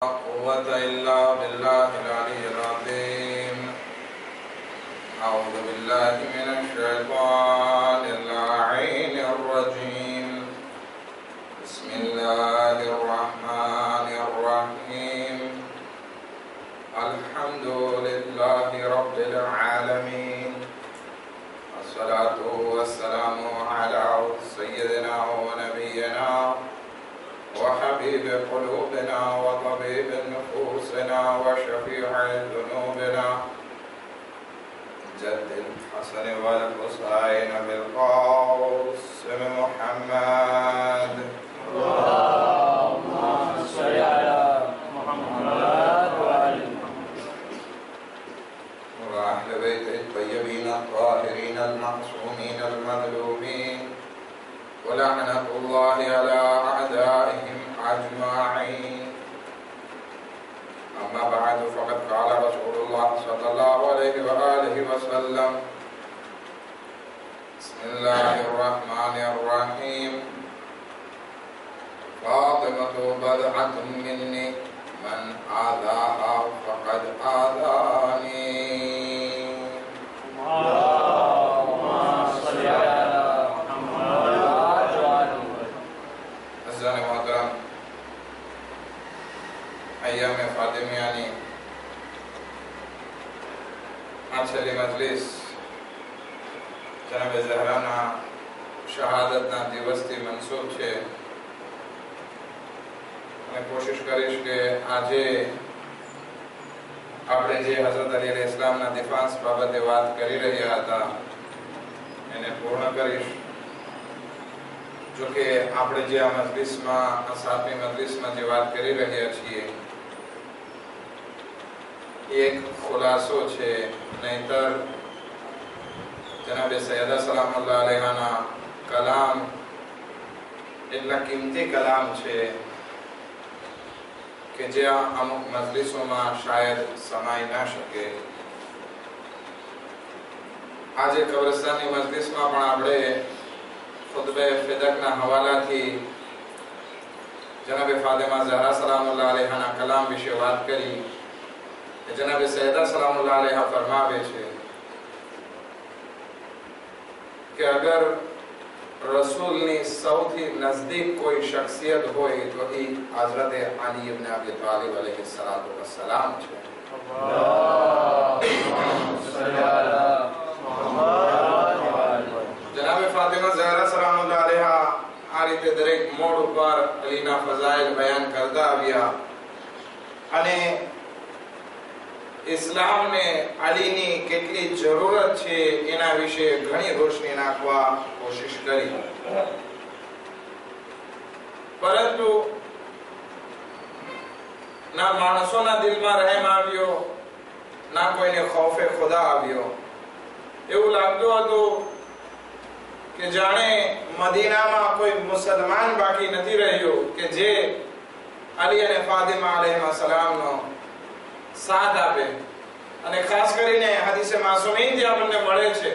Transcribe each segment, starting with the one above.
قوة إلا بالله العلي العظيم. أعوذ بالله من الشيطان اللعين الرجيم. بسم الله الرحمن الرحيم. الحمد لله رب العالمين. الصلاة والسلام على سيدنا ونبينا وحبيب قلوبنا وطبيب نفوسنا وشفيع ذنوبنا. جد الحسن والحسين بالقاسم محمد. اللهم صل على محمد وعلى وأهل بيته الطيبين الطاهرين المعصومين المظلومين. ولعنة الله على أعدائهم أجمعين. أما بعد فقد قال رسول الله صلى الله عليه وآله وسلم بسم الله الرحمن الرحيم. فاطمة بضعة مني من آذاها فقد آذاني. اللهم Eyyam-ı Fadimiyani Mahşeri Majlis જનાબે ઝહરાના શહાદતના દિવસથી મનસૂબ છે. અને કોશિશ કરીશ કે આજે આપણે જે હઝરત અલી ઇસ્લામના ડિફાન્સ બાબતે વાત કરી રહ્યા હતા, એને પૂર્ણ કરીશ. જોકે આપણે જે આ મજલિસમાં, આ સાતમી મજલિસમાં જે વાત કરી રહ્યા છીએ એક ખુલાસો છે, નહીતર જનાબે સૈયદા સલામુલ્લાહ અલેહાના કલામ, એટલા કિંમતી કલામ છે કે જે અમુક મજલિસોમાં શાયદ સમાઈ ના શકે. આજે કબ્રસ્તાનની મજલિસમાં પણ આપણે ખુદબે ફિદકના હવાલાથી જનાબે ફાદેમા ઝહરા સલામુલ્લાહ અલેહાના કલામ વિશે વાત કરી. કે જનાબે સૈયદા સલામુલ્લાહ અલૈહા ફરમાવે છે કે અગર રસૂલની સૌથી નજદીક કોઈ શખ્સિયત હોય તો એ હઝરત અલી ઇબ્ન અબી તાલિબ અલૈહિ સલાતુ વસ્સલામ છે اللهم صل على محمد وعلى જનાબે ફાતિમા ઝહરા સલામુલ્લાહ અલૈહા આ રીતે દરેક મોડ ઉપર અલીના ફઝાઇલ બયાન કરતા આવ્યા અને ઇસ્લામને અલીની કેટલી જરૂરત છે એના વિશે ઘણી રોશની નાખવા કોશિશ કરી. પરંતુ ના માણસોના દિલમાં રહેમ આવ્યો, ના કોઈને ખોફે ખુદા આવ્યો. એવું લાગતું હતું કે જાણે મદીનામાં કોઈ મુસલમાન બાકી નથી રહ્યો કે જે અલી અને ફાતિમા સલામનો સાથ આપે. અને ખાસ કરીને હદીસે માસુમીન જે આપણને મળે છે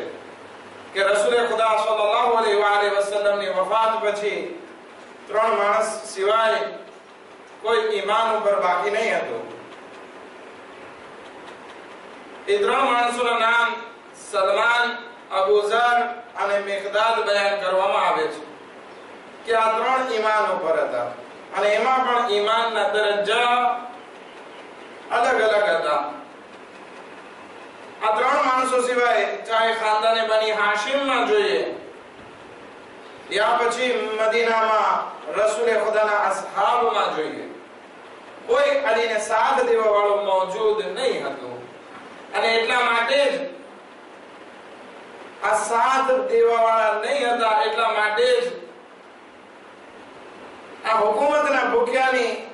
કે રસૂલે ખુદા સલ્લલ્લાહુ અલૈહિ વ આલિહિ વફાત પછી ત્રણ માણસ સિવાય કોઈ ઈમાન ઉપર બાકી નહીં હતો. એ ત્રણ માણસોના નામ સલમાન અબુ અને મિકદાદ બયાન કરવામાં આવે છે કે આ ત્રણ ઈમાન ઉપર હતા. અને એમાં પણ ઈમાનના દરજ્જા અલગ અલગ હતા. આ ત્રણ માણસો સિવાય ચાહે ખાનદાને બની હાશિમમાં જોઈએ. યા પછી મદીનામાં રસૂલે ખુદાના અસહાબમાં જોઈએ. કોઈ અલીને સાથ દેવા વાળો મોજૂદ નહીં હતો. અને એટલા માટે જ આ સાથ દેવા વાળા નહીં હતા, એટલા માટે જ આ હુકુમતના ભૂખ્યાની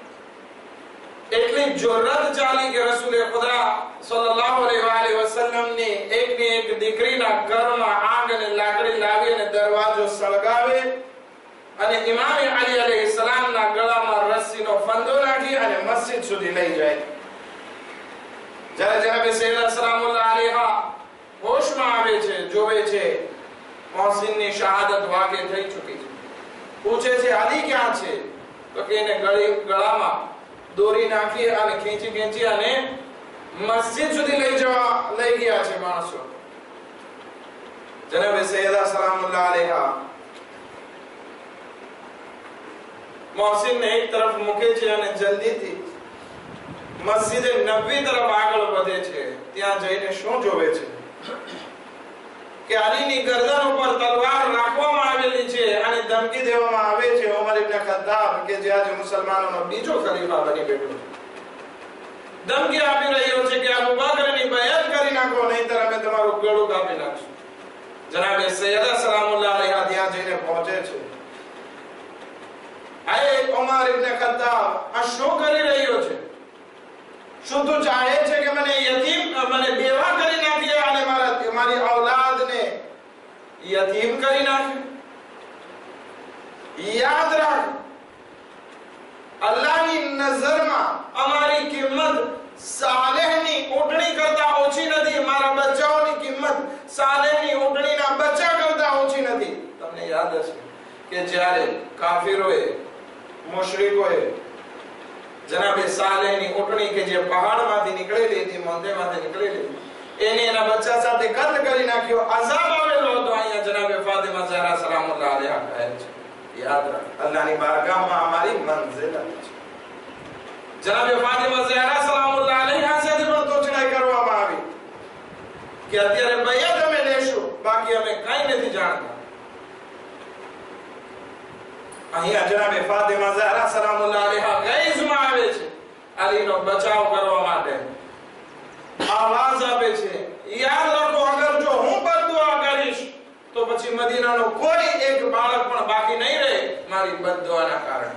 એટલી જોરત ચાલી કે રસૂલે ખુદા સલ્લલ્લાહુ અલૈહિ વસલ્લમ ને એક ને એક દીકરીના ઘરમાં આગ અને લાકડી લાવી અને દરવાજો સળગાવે અને ઇમામ અલી અલૈહિ સલામના ગળામાં રસ્સીનો ફંદો નાખી અને મસ્જિદ સુધી લઈ જાય. જ્યારે જનાબે સૈયદ સલામુલ્લાહ અલૈહા હોશમાં આવે છે, જોવે છે, મોહસિનની શહાદત વાકે થઈ ચૂકી છે. પૂછે છે, અલી ક્યાં છે? તો કે એને ગળામાં દોરી નાખી અને ખેંચી ખેંચી અને મસ્જિદ સુધી લઈ જવા, લઈ ગયા છે માણસો. જનાબે સૈયદા સલામુલ્લાહ અલેહા મોહસિન ને એક તરફ મૂકે છે અને જલ્દીથી મસ્જિદે નબવી તરફ આગળ વધે છે. ત્યાં જઈને શું જોવે છે? કે અલીની ગરદન ઉપર તલવાર રાખવામાં આવેલી છે અને ધમકી દેવામાં આવે છે. ઉમર ઇબ્ન ખત્તાબ કે જે આજે મુસલમાનોનો બીજો ખલીફા બની બેઠો છે. ધમકી આપી રહ્યો છે કે અબુ બકરની બયાત કરી નાખો, નહીંતર અમે તમારું ગળું કાપી નાખશું. જનાબે સૈયદા સલામુલ્લાહ અલૈહા ત્યાં જઈને પહોંચે છે. આએ ઉમર ઇબ્ન ખત્તાબ આ શું કરી રહ્યો છે? શું તું ચાહે છે કે મને યતીમ મને બેવા કરી નાખીએ અને મારા, મારી ઔલાદને યતીમ કરી નાખે યાદ રાખ અલ્લાહની નજરમાં અમારી કિંમત સાલેહની ઓટણી કરતા ઓછી નથી મારા બચ્ચાઓની કિંમત સાલેહની ઓટણીના બચ્ચા કરતા ઓછી નથી તમને યાદ હશે કે જ્યારે કાફિરોએ મુશરિકોએ જનાબે સાલેહની ઓટણી કે જે પહાડમાંથી નીકળેલી હતી મોંધેમાંથી નીકળેલી એને એના બચ્ચા સાથે કત્લ કરી નાખ્યો અઝાબ આવેલો હતો અહીંયા જનાબે ફાતિમા ઝહરા સલામુલ્લાહ અલૈહા કહે છે યાદ રાખ અલ્લાહની બારગાહમાં અમારી મંઝિલ છે જનાબે ફાતિમા ઝહરા સલામુલ્લાહ અલૈહા સાથે પણ તોછડાઈ કરવામાં આવી કે અત્યારે બૈયત અમે લેશું બાકી અમે કાંઈ નથી જાણતા અહીંયા જનાબે ફાતિમા ઝહરા સલામુલ્લાહ અલૈહા ગૈઝમાં આવે છે અલીનો બચાવ કરવા માટે આવાજ આપે છે યાદ રાખો અગર જો હું બદદુઆ કરીશ તો પછી મદીનાનો કોઈ એક બાળક પણ બાકી નહીં રહે મારી બદદુઆના કારણે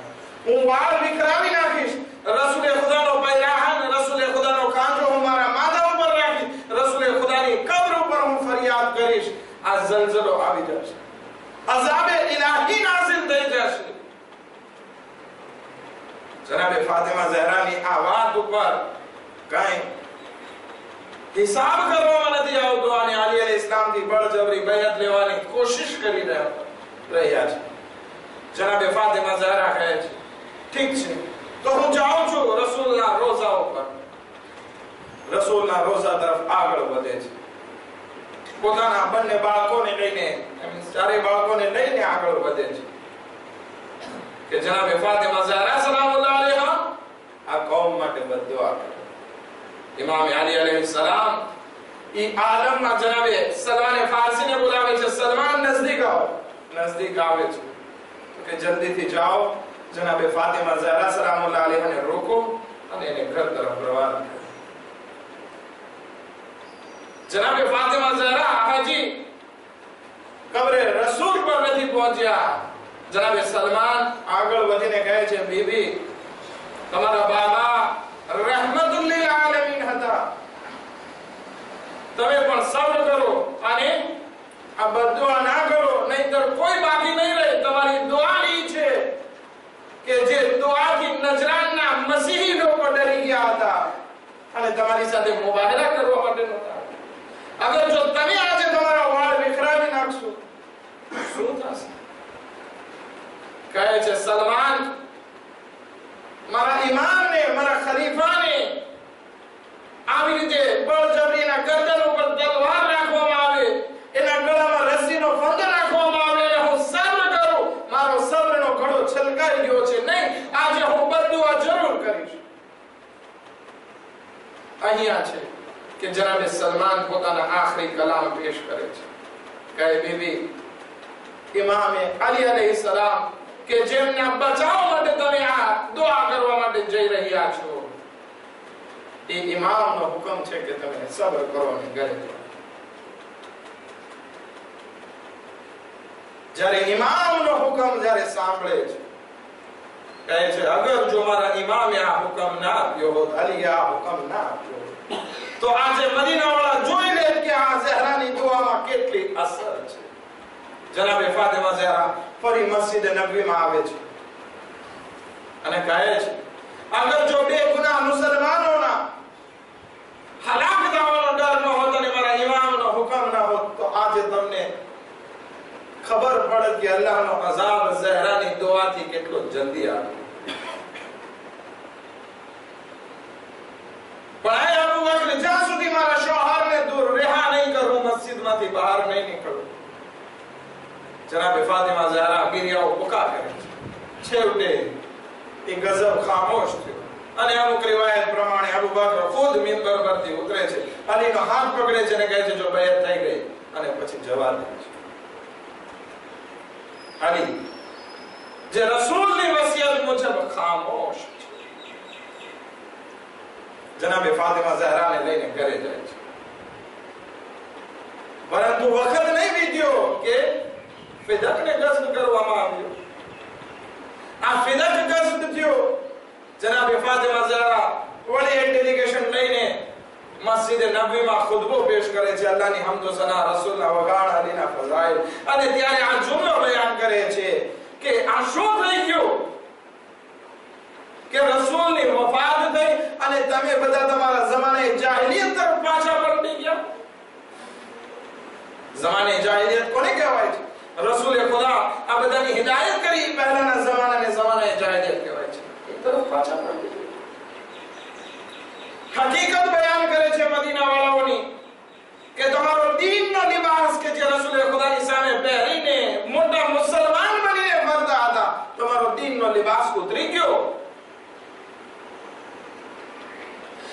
હું વાળ વિખરાવી નાખીશ રસૂલે ખુદાનો પૈરાહન રસૂલે ખુદાનો કાંજો હું મારા માથા ઉપર રાખીશ રસૂલે ખુદાની કબર ઉપર હું ફરિયાદ કરીશ આ જલજલો આવી જશે અઝાબે ઇલાહી નાઝિલ થઈ જશે જનાબે ફાતિમા ઝહરાની આ વાત ઉપર કઈ હિસાબ કરવામાં નથી આવતો. અને આલી અલી ઇસ્લામથી બળજબરી બેયત લેવાની કોશિશ કરી રહ્યા છે. જનાબે ફાતિમા ઝહરા કહે છે. ઠીક છે. તો હું જાઉં છું રસૂલના રોઝા ઉપર. રસૂલના રોઝા તરફ આગળ વધે છે. પોતાના બંને બાળકોને લઈને ચારે બાળકોને લઈને આગળ વધે છે. કે જનાબે ફાતિમા ઝહરા સલામુલ્લાહ અલૈહા આ કોમ માટે બદદુઆ કરે. ઇમામ અલી અલૈહિ સલામ ઈ આલમમાં જનાબે સલમાન ફારસીને બોલાવે છે. સલમાન નજદીક આવો. નજદીક આવે છે. કે જલ્દીથી જાઓ. જનાબે ફાતિમા ઝહરા સલામુલ્લાહ અલૈહાને રોકો અને એને ઘર તરફ રવાના કરો. જનાબે ફાતિમા ઝહરા હાજી કબરે રસૂલ પર નથી પહોંચ્યા. જનાબે સલમાન આગળ વધીને કહે છે, બીબી, તમારા બાબા રહેમતુલ લિલ આલમીન તમે પણ સબ્ર કરો અને આ બદુઆ ના કરો, નહીતર કોઈ બાકી નહીં રહે. તમારી દુઆ ઈ છે કે જે દુઆથી નજરાનના મસીહી લોકો ડરી ગયા હતા. અને તમારી સાથે મુબાહલા કરવા માટે નહોતા. અગર જો તમે આજે તમારા વાળ વિખરાવી નાખશો, શું થશે? કહે છે, સલમાન, મારા ઇમામને મારા ખલીફાને આવી રીતે બળજબરીના ગરદન ઉપર તલવાર રાખવામાં આવે, એના ગળામાં રસીનો ફંદ રાખવામાં આવે, અને હું સબ્ર કરું, મારો સબ્રનો ઘડો છલકાઈ ગયો છે. નહીં, આજે હું બદુઆ જરૂર કરીશ. અહીંયા છે કે જનાબે સલમાન પોતાના આખરી કલામ પેશ કરે છે. કહે, બીબી, ઇમામે અલી અલૈહિ સલામ, કે જેમના બચાવ માટે તમે આ દુઆ કરવા માટે જઈ રહ્યા છો એ ઇમામનો હુકમ છે કે તમે સબર કરો અને જ્યારે ઇમામનો હુકમ જ્યારે સાંભળે છે, કહે છે, અગર જો મારા ઇમામે આ હુકમ ના આપ્યો હોત અલી આ હુકમ ના આપ્યો તો આજે મદીનાવાળા જોઈ લે કે આ ઝહરાની દુઆમાં કેટલી અસર છે. જનાબે ફાતિમા ઝહરા ફરી મસ્જિદ નબવીમાં આવે છે અને કહે છે, અગર અલ્લાહનો અઝાબ ઝહરાની દુઆથી કેટલો જલ્દી આવે. છેવટે એ ગઝબ ખામોશ અને અમુક રિવાયત પ્રમાણે અબુ બકર ખુદ મિંબર પરથી ઉતરે છે. અલીનો હાથ પકડે છે અને કહે છે, જો બે થઈ ગઈ. અને પછી જવા દે છે. અલી જે રસૂલની વસિયત મુજબ ખામોશ જનાબે ફાતિમા ઝહરાને લઈને ઘરે જાય છે. પરંતુ વખત નહીં વીત્યો કે ફિદકને ગસ્ત કરવામાં આવ્યો. આ ફિદક ગસ્ત થયો. જનાબે ફાતિમા ઝહરા વળી ડેલિગેશન લઈને મસ્જિદ નબવીમાં ખુદબો પેશ કરે છે. અલ્લાહની હમદ સના રસૂલના વગાડ અલીના ફઝાઇલ અને ત્યારે આ જુમલો બયાન કરે છે કે આ શું થઈ ગયું? કે રસૂલની વફાત થઈ અને તમે બધા તમારા જમાને જાહેલિયત તરફ પાછા પલટી ગયા? જમાને જાહેલિયત કોને કહેવાય છે? રસૂલે ખુદા આ બધાની હિદાયત કરી. પહેલાના જમાનાને જમાને જાહેલિયત કહેવાય છે. એ તરફ પાછા પલટી હકીકત બયાન કરે છે મદીના વાળાઓની કે તમારો દીનનો લિબાસ કે જે રસૂલે ખુદાની સામે પહેરીને મોટા મુસલમાન બનીને ફરતા હતા, તમારો દીનનો લિબાસ ઉતરી ગયો.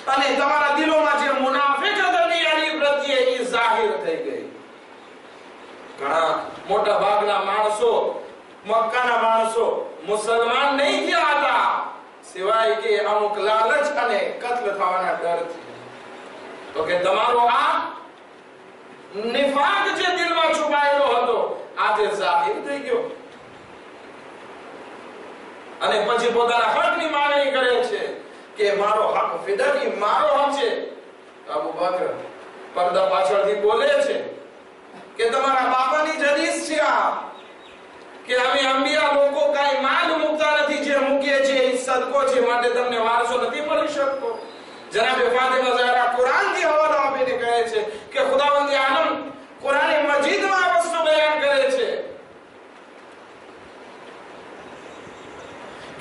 અને તમારા દિલોમાં જે મુનાફિક અલી પ્રત્યે એ જાહેર થઈ ગઈ. ઘણા મોટા ભાગના માણસો, મક્કાના માણસો મુસલમાન નહીં થયા હતા. સિવાય કે અમુક લાલચ અને કત્લ થવાના ડરથી તો કે તમારો આ નિફાક જે દિલમાં છુપાયેલો હતો, આજે જાહેર થઈ ગયો. અને પછી પોતાના હકની માંગણી કરે છે કે મારો હક ફિદકી મારો હક છે અબુ બકર પડદા પાછળથી બોલે છે કે તમારા બાપાની જ હદીસ છે આ, કે અમે અંબિયા લોકો કાઈ માલ મૂકતા નથી, જે મૂકીએ એ સદકો છે માટે તમને વારસો નથી મળી શકતો. જનાબે ફાતિમા ઝહરા કુરાનથી હવાલો આપીને કહે છે કે ખુદાવંદ આલમ કુરાન મજીદમાં આ વસ્તુ બયાન કરે છે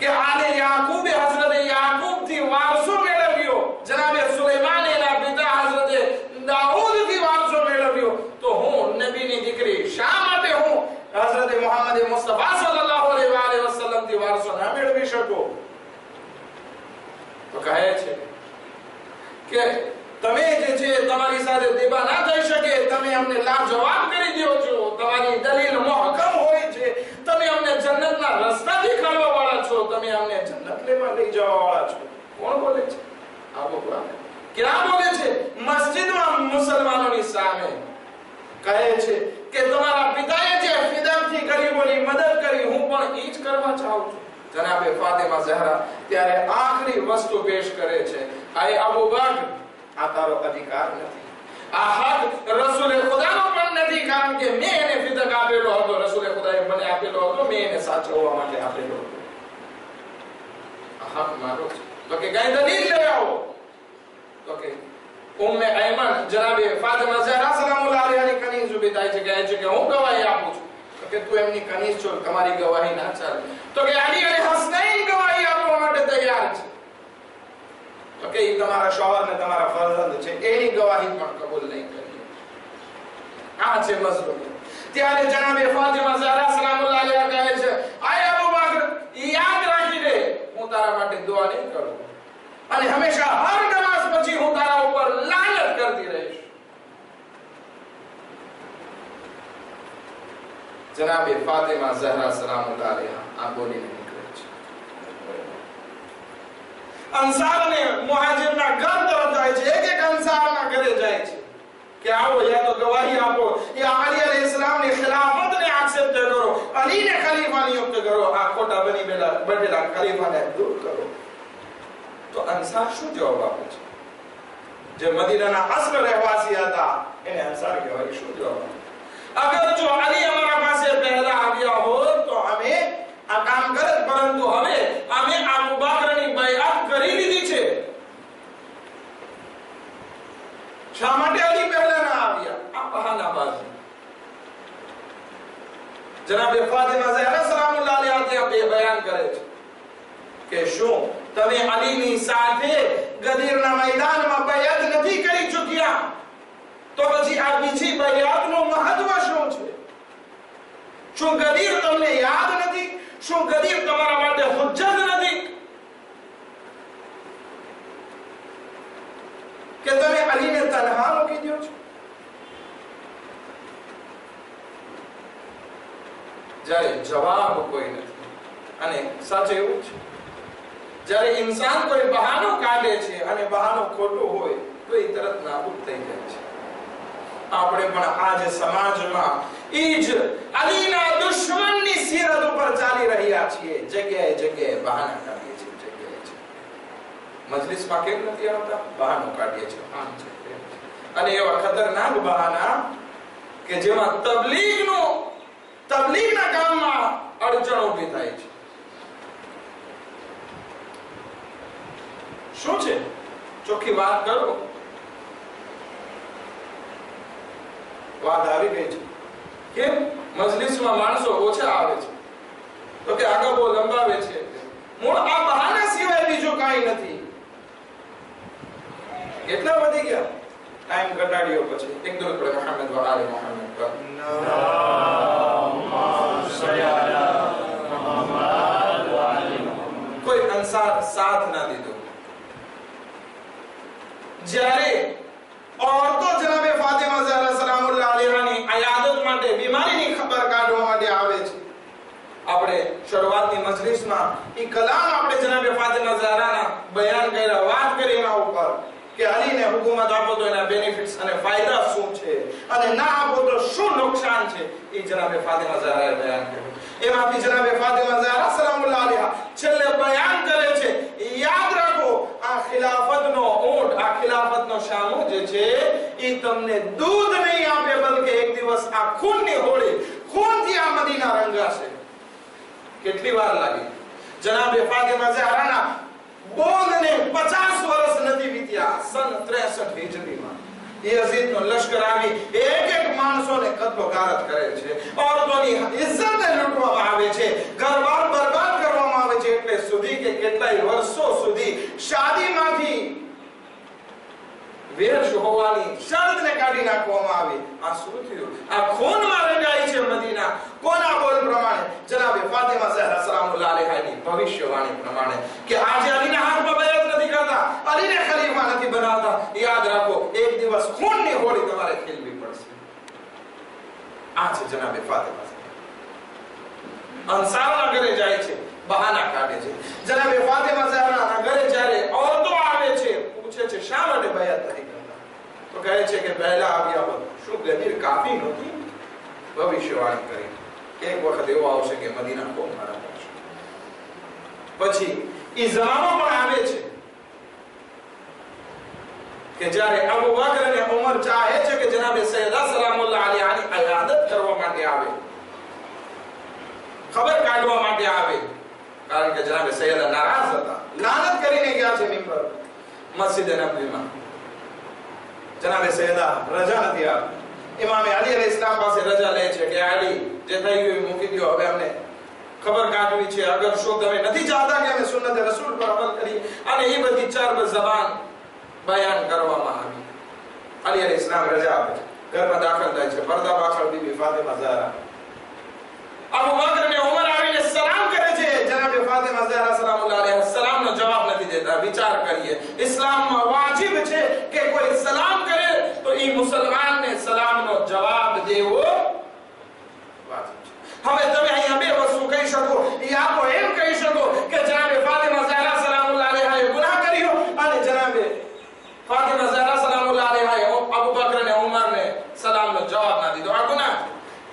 કે આલે યાકૂબે હઝરત યાકૂબથી વારસો મેળવ્યો જનાબે સુલેમાન એના પિતા હઝરત દાઉદથી વારસો મેળવ્યો તો હું નબીની દીકરી શા માટે હું હઝરત મુહમ્મદ મુસ્તફા સલ્લલ્લાહુ અલૈહિ વસલ્લમથી વારસો ના મેળવી શકું તો કહે છે કે તમે જે છે તમારી દેવા ના થઈ શકે, તમે અમને લાજવાબ કરી દો છો. તમારી દલીલ મોહકમ હોય છે. તમે અમને જન્નતના રસ્તાથી ખાવા વાળા છો. તમે અમને જન્નત લેવા લઈ જવા વાળા છો. કોણ બોલે છે? આબુ કુરાન ક્યાં બોલે છે? મસ્જિદમાં મુસલમાનોની સામે. કહે છે કે તમારા પિતાએ જે ફિદાથી ગરીબોની મદદ કરી, હું પણ એ જ કરવા ચાહું છું. જનાબે ફાતિમા ઝહરા ત્યારે આખરી વસ્તુ પેશ કરે છે. આ અબુ બકર, આ તારો અધિકાર નથી. આ હક રસૂલે ખુદાનો પણ નથી, કારણ કે મેં એને ફિદક આપેલો હતો. રસૂલે ખુદાએ મને આપેલો હતો, મેં એને સાચવવા માટે આપેલો હતો. મારો તો કે ગાય દલીલ લઈ આવો. તો કે ઉમ્મે અયમન જનાબે ફાતિમા ઝહરા સલામુલ્લાહ અલૈહાની કનીઝ ઊભી થાય છે. કહે છે કે હું ગવાહી આપું છું. તો કે તું એમની કનીઝ છો તમારી ગવાહી ના ચાલે. તો કે અલી અને હસનૈન ગવાહી આપવા માટે તૈયાર છે. તો કે એ તમારા શોહર ને તમારા ફરજંદ છે. એની ગવાહી પણ કબૂલ નહીં કરી આ છે મસલો ત્યારે જનાબે ફાતિમા ઝહરા સલામુલ્લાહ અલૈહા કહે છે, આય અબુ બકર યાદ રાખી દે હું તારા માટે દુઆ નહીં કરું. અને હંમેશા હર નમાઝ પછી હું તારા ઉપર લાનત કરતી રહીશ. જનાબે ફાતિમા ઝહરા સલામુલ્લાહ અલૈહા આ બોલીને નીકળે છે અંસાર ને મુહાજિર ના ઘર તરફ જાય છે. એક એક અંસારના ઘરે જાય છે. કે આવો યા તો ગવાહી આપો. યા અલી અલ સલામની ખિલાફત ને કરો. અલી ખલીફા નિયુક્ત કરો. આ ખોટા બની બેલા બનેલા ખલીફા દૂર કરો. તો અંસાર શું જવાબ આપે છે? જે મદીનાના અસલ રહેવાસી હતા, એને અંસાર કહેવાય. શું જવાબ અગર જો અલી અમારા પાસે પહેલા આવ્યા હોત, તો અમે આ કામ કરત પરંતુ હવે અમે આ મુબાકરની બૈઆત કરી લીધી છે શા માટે અલી પહેલા ના આવ્યા આ બહાનાબાજી જનાબે ફાતિમા ઝહરા સલામુલ્લાહ અલૈહા ત્યાં બે બયાન કરે છે કે શું તમે અલીની સાથે ગદીરના મેદાનમાં બૈઆત નથી કરી ચૂક્યા તો પછી આ બીજી બૈરાતનું મહત્વ શું છે શું ગદીર તમને યાદ નથી શું ગદીર તમારા માટે હુજ્જત નથી કે તમે અલીને તનહા મૂકી દો છો? જ્યારે જવાબ કોઈ નથી અને સાચે એવું છે. જ્યારે ઇન્સાન કોઈ બહાનો કાઢે છે અને બહાનો ખોટું હોય, તો એ તરત નાબૂદ થઈ જાય છે. આપણે પણ આજે સમાજમાં ઈજ અલીના દુશ્મનની સિરત ઉપર ચાલી રહ્યા છીએ. જગ્યાએ જગ્યાએ બહાના કાઢીએ મજલિસમાં કેમ નથી આવતા? બહાનું કાઢીએ છીએ. આમ છે. અને એવા ખતરનાક બહાના કે જેમાં તબલીગનો તબલીગના કામમાં અડચણ ઊભી થાય છે. શું છે? ચોખ્ખી વાત કરો. વાત આવી ગઈ છે. કેમ? મજલિસમાં માણસો ઓછા આવે છે. તો કે આગળ બહુ લંબાવે છે. મૂળ આ બહાના સિવાય બીજું કાંઈ નથી. کتنا بدی گیا ٹائم کٹا دیا پچھے ایک دو پڑھے محمد و آل محمد کا کوئی انسار ساتھ نہ دی دو جارے اور تو جناب فاطمہ زہرہ سلام اللہ علیہ وآلہ عیادت مانتے بیماری نہیں خبر کا ڈھو مانتے آوے چھے اپنے شروعات کی مجلس میں ایک کلام اپنے جناب فاطمہ زہرہ نے بیان کہہ رہا وات کریں اوپر કે અલીને હુકુમત આપો તો એના બેનિફિટ્સ અને ફાયદા શું છે? અને ના આપો તો શું નુકસાન છે? એ જનાબે ફાતિમા ઝહરાએ બયાન કર્યું. એમાંથી જનાબે ફાતિમા ઝહરા સલામુલ્લાહ અલૈહા, છેલ્લે બયાન કરે છે. યાદ રાખો, આ ખિલાફતનો ઊંટ, આ ખિલાફતનો શામો જે છે, એ તમને દૂધ નહીં આપે, બલકે એક દિવસ આ ખૂનની હોળી, ખૂનથી આ મદીના રંગાશે. કેટલી વાર લાગી? જનાબે ફાતિમા ઝહરાના બોંધને 50 વર્ષ નથી વીત્યા. સન 63 હિજરીમાં યઝીદનો લશ્કર આવી એક એક માણસોને કત્લો ગારત કરે છે. ઓરતોની ઇજ્જતને લૂંટવામાં આવે છે. ઘરબાર બરબાદ કરવામાં આવે છે. એટલે સુધી કે કેટલાય વર્ષો સુધી શાદીમાંથી વેશ હોવાની શરતને કાઢી નાખવામાં આવી. આ શું થયું? આ ખૂનમાં રંગાઈ છે મદીના. કોના બોલ પ્રમાણે? જનાબે ફાતિમા ઝહરા સલામુલ્લાહ અલૈહાની ભવિષ્યવાણી પ્રમાણે કે આજે અલીના હાથમાં બેયત નથી કરતા અલીને ખલીફા નથી બનાવતા યાદ રાખો એક દિવસ ખૂનની હોળી તમારે ખેલવી પડશે છે જનાબે ફાતિમા અંસારના ઘરે જાય છે, બહાના કાઢે છે. જનાબે ફાતિમા ઝહરાના ઘરે જ્યારે ઓરતો આવે છે, પૂછે છે, શા માટે બયાત નથી તો કહે છે કે, પહેલા આવ્યા હોત શું ગદીર કાફી નહોતી? ભવિષ્યવાણી કરી. એક વખત એવો આવશે કે મદીના કોમ મારા પછી ઈ જમાનો પણ આવે છે. કે જ્યારે અબુ બકર અને ઉમર ચાહે છે કે જનાબે સૈયદા સલામુલ્લાહ અલૈહાની અયાદત કરવા માટે આવે ખબર કાઢવા માટે આવે કારણ કે જનાબે સૈયદા નારાજ હતા લાનત કરીને ગયા છે મિંબર મસ્જિદ નબવીમાં જનાબે સૈયદા રજા નથી આપી ઇમામે અલી અલૈહિસ સલામ પાસે રજા લે છે કે અલી જે થઈ ગયું એ મૂકી દો હવે અમને ખબર કાઢવી છે અગર શું તમે નથી ચાહતા કે અમે સુન્નત રસૂલ પર અમલ કરીએ અને એ બધી ચાર જબાન બયાન કરવામાં આવી અલી અલૈહિસ સલામ રજા આપે છે ઘરમાં દાખલ થાય છે પડદા પાછળ Bibi Fatima Zahra Abu Bakr ને ઉમર આવીને સલામ કરે છે જનાબે ફાતિમા ઝહરા સલામુલ્લાહ અલૈહા સલામનો જવાબ નથી દેતા વિચાર કરીએ ઇસ્લામમાં વાજિબ છે કે કોઈ સલામ કરે તો ઈ મુસલમાનને સલામનો જવાબ દેવો વાજિબ છે હવે તમે અહીંયા બે વસ્તુ કહી શકો યા તો એમ કહી શકો કે જનાબે ફાતિમા ઝહરા સલામુલ્લાહ અલૈહાએ ગુનાહ કર્યો અને જનાબે ફાતિમા ઝહરા સલામુલ્લાહ અલૈહાએ અબુ બકર અને ઉમરને સલામનો જવાબ ના દીધો આ ગુનાહ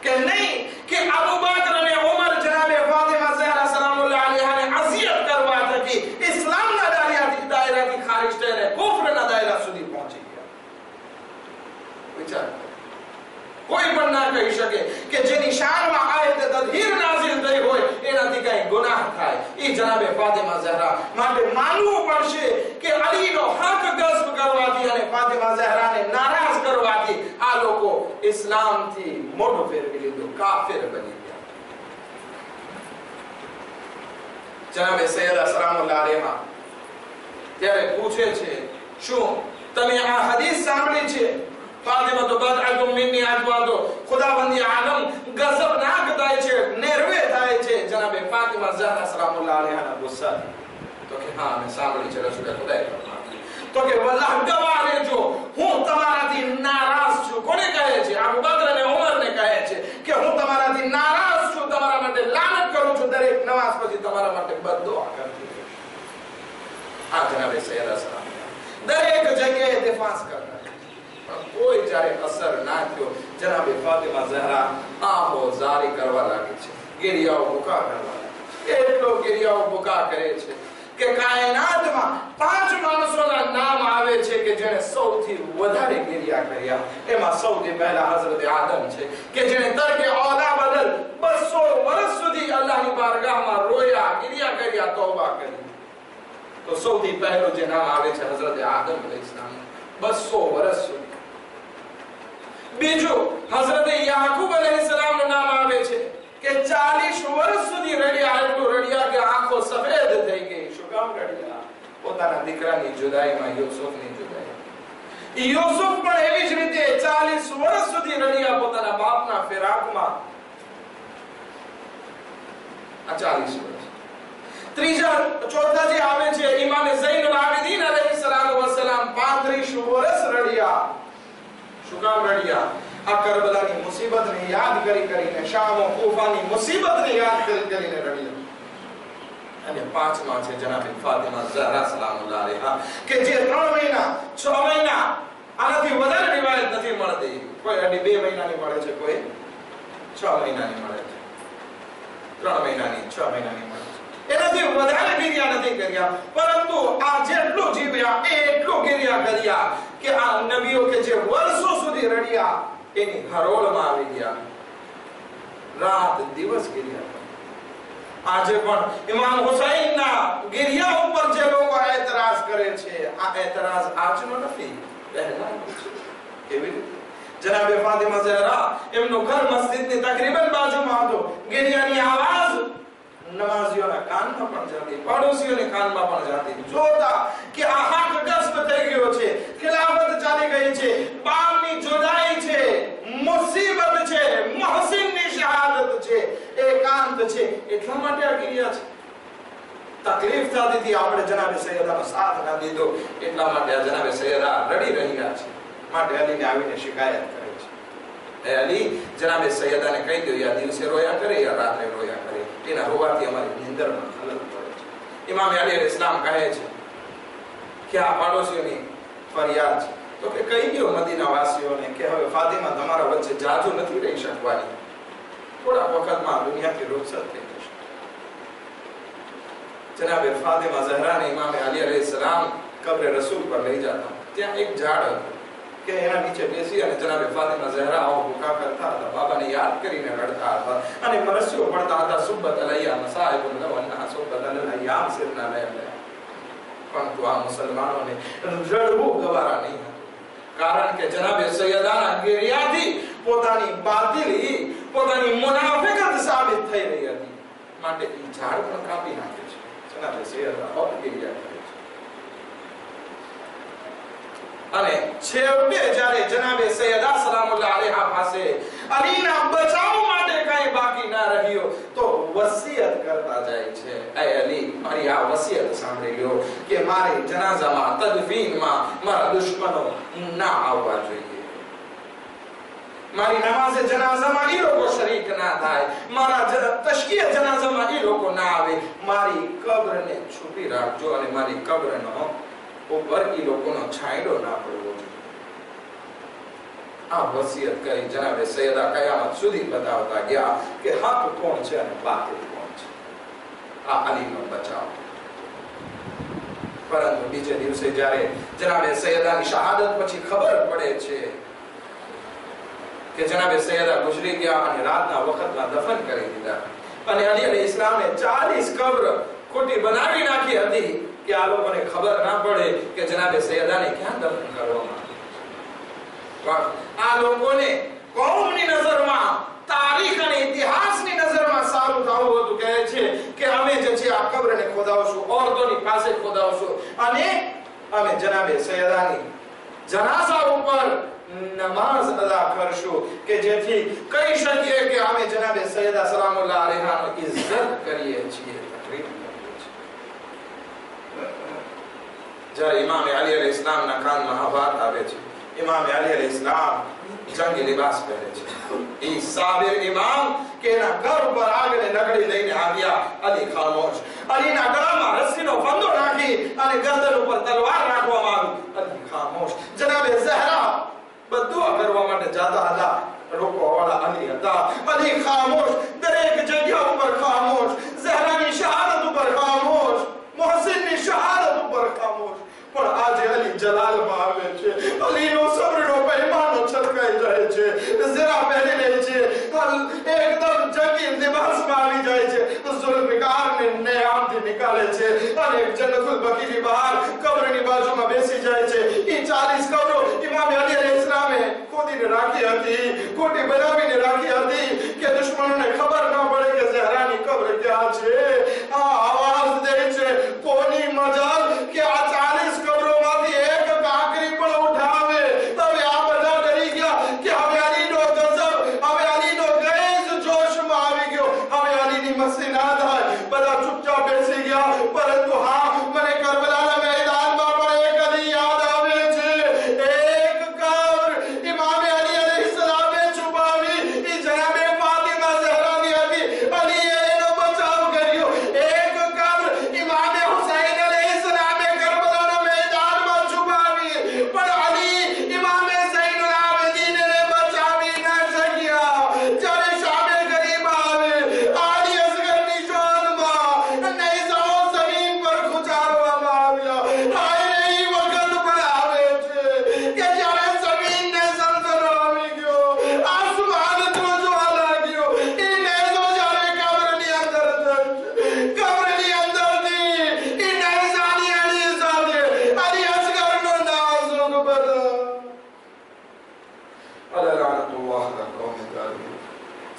કે નહીં કે અબુ બકર અને ઉમર જનાબે ફાતિમા ઝહરા સલામુલ્લાહ અલૈહાને અઝિયત કરવા થકી ઇસ્લામના દાયરાથી દાયરાથી ખારિજ થઈને કુફરના દાયરા સુધી પહોંચી ગયા વિચાર કરો. કોઈ પણ ના કહી શકે કે જેની શાનમાં આયત તદહીર નાઝિલ થઈ હોય એનાથી કઈ ગુનાહ થાય એ જનાબે ફાતિમા ઝહરા. માટે માનવું પડશે કે અલીનો હક ગસ્બ કરવાથી અને ફાતિમા ઝહરાને નારાજ કરવાથી આ લોકો ઇસ્લામથી મોઢું ફેરવી લીધો, કાફિર બની ગયા. જનાબે સૈયદ સલામુલ્લાહ અલેહા ત્યારે પૂછે છે, શું તમે આ હદીસ સાંભળી છે? તો બદઅતુમ મિન્ની અથવા તો. ખુદાવંદી આલમ ગઝબનાક થાય છે, નિર્વે થાય છે. જનાબે ફાતિમા ઝહરા સલામુલ્લાહ અલૈહાના ગુસ્સા તો કે, હા મેં સાંભળી છે, રસૂલે ખુદાએ ફરમાવ્યું તો કે, વલ્લાહ, ગવાહ રહેજો હું તમારાથી નારાજ છું. કોને કહે છે? આ બકર અને ઉમર ને કહે છે કે, હું તમારાથી નારાજ છું. તમારા માટે લાનત કરું છું. દરેક નમાઝ પછી તમારા માટે બદદુઆ કરતી રહીશ. આ જનાબે સૈયદા સલામ દરેક જગ્યાએ દિફાસ કરતા પણ કોઈ જ્યારે અસર ના થયો. જનાબે ફાતિમા ઝહરા આહો જારી કરવા લાગી છે. ગેરિયાઓ બુકા કરવા એટલો ગેરિયાઓ બુકા કરે છે કે કાયનાતમાં પાંચ માણસોના નામ આવે છે કે જેણે સૌથી વધારે ગેરિયા કર્યા. એમાં સૌથી પહેલા હઝરત આદમ છે કે જેણે તર્કે ઓલા બદલ 200 વર્ષ સુધી અલ્લાહની બારગાહમાં રોયા, ગેરિયા કર્યા, તોબા કરી. તો સૌથી પહેલું જે નામ આવે છે હઝરત આદમ અલૈહિસ્સલામ. 200 વર્ષ સુધી. બીજું હઝરત યાકુબ અલૈહિસ્સલામ નામ આવે છે કે 40 વર્ષ સુધી રડ્યા એટલું રડ્યા કે આંખો સફેદ થઈ ગઈ. શું કામ રડ્યા? પોતાના દીકરાની જુદાઈમાં, યુસુફની જુદાઈ યુસુફ પણ એવી જ રીતે 40 વર્ષ સુધી રડ્યા પોતાના બાપના ફિરાકમાં. આ 40 વર્ષ. ત્રીજા ચોથા જે આવે છે ઇમામ ઝૈનુલ આબિદીન અલૈહિ સલાતુ 35 વર્ષ રડ્યા. શું કામ રડ્યા. આ કરબલાની મુસીબતને યાદ કરી કરીને, શામો કૂફાની મુસીબતને યાદ કરી કરીને રડ્યા. અને પાંચમા છે જનાબે ફાતિમા ઝહરા સલામુલ્લાહ અલૈહા, કે જે 3 મહિના 6 મહિના આનાથી વધારે રિવાયત નથી મળતી. કોઈ અઢી બે મહિનાની મળે છે, કોઈ 6 મહિનાની મળે છે. 3 મહિનાની 6 મહિનાની મળે છે. એનાથી વધારે ગિર્યા નથી કર્યા પરંતુ આ જેટલું જીવ્યા એ એટલું ગિર્યા કર્યા કે આ નબીઓ કે જે વર્ષો સુધી રડ્યા, એની હરોળમાં આવી ગયા. રાત દિવસ ગિર્યા. આજે પણ ઇમામ હુસૈનના ગિરિયા ઉપર જે લોકો એતરાજ કરે છે, આ એતરાજ આજનો નથી પહેલા એવી રીતે? જનાબે ફાતિમા ઝહરા એમનું ઘર મસ્જિદની તકરીબન બાજુમાં હતું. ગિરિયાની આવાજ નમાઝીઓના કાનમાં પણ જતી, પડોશીઓના કાનમાં પણ જતી. જોતા કે આ હાથ ગસ્ત થઈ ગયો છે, ખિલાફત ચાલી ગઈ છે બાપની જોડાઈ છે, મુસીબત છે, મોહસિનની શહાદત છે, એકાંત છે. એટલા માટે આ ક્રિયા છે. તકલીફ થતી હતી આપણે જનાબે સૈયદાનો સાથ ના દીધો, એટલા માટે આ જનાબે સૈયદા રડી રહ્યા છે. માટે અલીને આવીને શિકાયત કરે છે. અલી, જનાબે સૈયદાને કહી દો, યા દિવસે રોયા કરે, યા રાત્રે રોયા કરે. એના હોવાથી અમારી નિંદરમાં ખલલ પડે છે. ઇમામ અલી ઇસ્લામ કહે છે કે આ પાડોશીઓની ફરિયાદ છે. તો કે કહી ગયો મદીના વાસીઓને કે હવે ફાતિમા તમારા વચ્ચે જાજુ નથી રહી શકવાની? થોડા વખતમાં દુનિયાથી રૂખસત થઈ જશે. જનાબે ફાતિમા ઝહરાને ઇમામ અલી અલી સલામ કબરે રસૂલ પર લઈ જતા. ત્યાં એક ઝાડ હતું. કે એના નીચે બેસી અને જનાબે ફાતિમા ઝહરા આવો ભૂકા કરતા હતા બાબાને યાદ કરીને રડતા હતા અને મરસીઓ પડતા હતા સુબ્બત અલૈયા મસાઇબુન લવન્ના સુબ્બત અલૈયા સિરના લય પરંતુ આ મુસલમાનોને રડવું ગવારા નહીં હતું કારણ કે જનાબે સૈયદાના ગિરિયાથી પોતાની બાતિલી પોતાની મુનાફિકત સાબિત થઈ રહી હતી માટે એ ઝાડ પણ કાપી નાખે છે જનાબે સૈયદા ઓર ગિરિયા કરે છે અને છેવટે જ્યારે જનાબે સૈયદા સલામુલ્લાહ અલૈહા પાસે અલીના બચાવ માટે કઈ બાકી ના રહ્યો, તો વસિયત કરતા જાય છે. એ અલી, મારી આ વસિયત સાંભળી લ્યો કે મારે જનાઝામાં તદફીનમાં મારા દુશ્મનો ના આવવા જોઈએ. મારી નમાઝે જનાઝામાં એ લોકો શરીક ના થાય, મારા તશ્કીય જનાઝામાં એ લોકો ના આવે. મારી કબ્રને છુપી રાખજો અને મારી કબ્રનો ઉપર એ લોકોનો છાંયડો ના પડવો આ વસિયત કરી જનાબે સૈયદા કયામત સુધી બતાવતા ગયા કે હક કોણ છે અને બાતિલ કોણ છે? આ અલીનો બચાવ. પરંતુ બીજે દિવસે જ્યારે જનાબે સૈયદાની શહાદત પછી ખબર પડે છે કે જનાબે સૈયદા ગુજરી ગયા અને રાતના વખતમાં દફન કરી દીધા. અને અલી અલી ઇસ્લામે 40 કબ્ર ખોટી બનાવી નાખી હતી. લોકોને ખબર ના પડે કે જનાબે સૈયદાને ક્યાં દફન કરવામાં આવ્યા. પણ આ લોકોને કોમની નજરમાં તારીખ અને ઇતિહાસની નજરમાં સારું થવું હતું કહે છે કે અમે જે છે આ કબ્રને ખોદાવશું ઓરતોની પાસે ખોદાવશું અને અમે જનાબે સૈયદાની જનાઝા ઉપર નમાઝ અદા કરશું કે જેથી કહી શકીએ કે અમે જનાબે સૈયદા સલામુલ્લાહ અલૈહાનો ઇજ્જત કરીએ છીએ તકરીમ કરીએ છીએ જ્યારે ઇમામ અલી અલૈહિ ઇસ્લામના કાનમાં આ વાત આવે છે ઇમામ અલી અલૈહિ ઇસ્લામ જંગી લિબાસ પહેરે છે ઈ સાબિર ઇમામ કે એના ઘર ઉપર આગળ નગડી લઈને આવ્યા અલી ખામોશ અલીના ગળામાં રસ્સીનો ફંદો નાખી અને ગરદન ઉપર તલવાર નાખવામાં આવી અલી ખામોશ જનાબે ઝહરા બધું કરવા માટે જાતા હતા રોકવા વાળા અલી હતા અલી ખામોશ દરેક જગ્યા ઉપર ખામોશ ઝહરાની શહાદત ઉપર ખામોશ મોહસિનની શહાદત ઉપર ખામોશ પણ આજે અલી જલાલમાં આવે છે અલીનો સબરનો પૈમાનો છલકાઈ જાય છે ઝરા પહેરી લે છે એકદમ જંગી લિબાસમાં આવી જાય છે ઝુલ્ફિકારને નેયામથી નીકાળે છે અને જન્નતુલ બકીની બહાર કબ્રની બાજુમાં બેસી જાય છે ઈ 40 કબરો ઇમામ અલી અલૈહિસ સલામે ખોદીને રાખી હતી ખોટી બનાવીને રાખી હતી કે દુશ્મનોને ખબર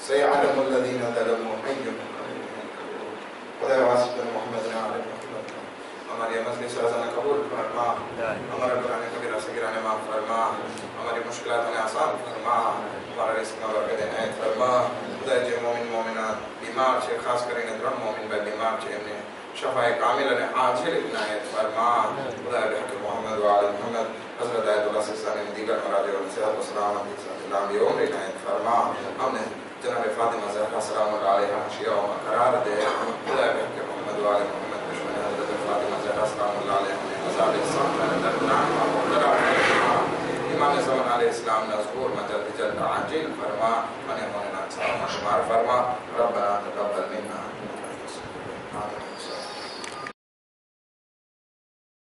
سيعلم الذين ظلموا أي خدایا واسطے محمد نے علیہ محمد ہماری مجلس رضا قبول فرما ہمارے پرانے کبیرہ سے گرانے معاف فرما ہماری مشکلات نے آسان فرما ہمارا رزق میں برکت عنایت فرما خدا જે મોમિન મોમિનાત બીમાર છે ખાસ કરીને ત્રણ મોમિન ભાઈ બીમાર છે એમને શફાએ કામિલ અને આજિલ ઇનાયત ફરમા ખુદા ડોક્ટર મોહમ્મદ વાલ મોહમ્મદ હઝરત આયતુલ્લાહ સિસ્તાની દીગર મરાજે વંસે સલામતી સલામ યોમ ઇનાયત ફરમા અમને جناب فاطمه زهرا سلام الله عليها و ومقرار ده مبتدا کے محمد وعلى محمد بشمل حضرت فاطمہ زهرا سلام الله علیها من مزار الصمت نعم وقدر امام زمان علیہ السلام نذکور مجد جلد عاجل فرما من اماننا سلام شمار فرما ربنا تقبل منا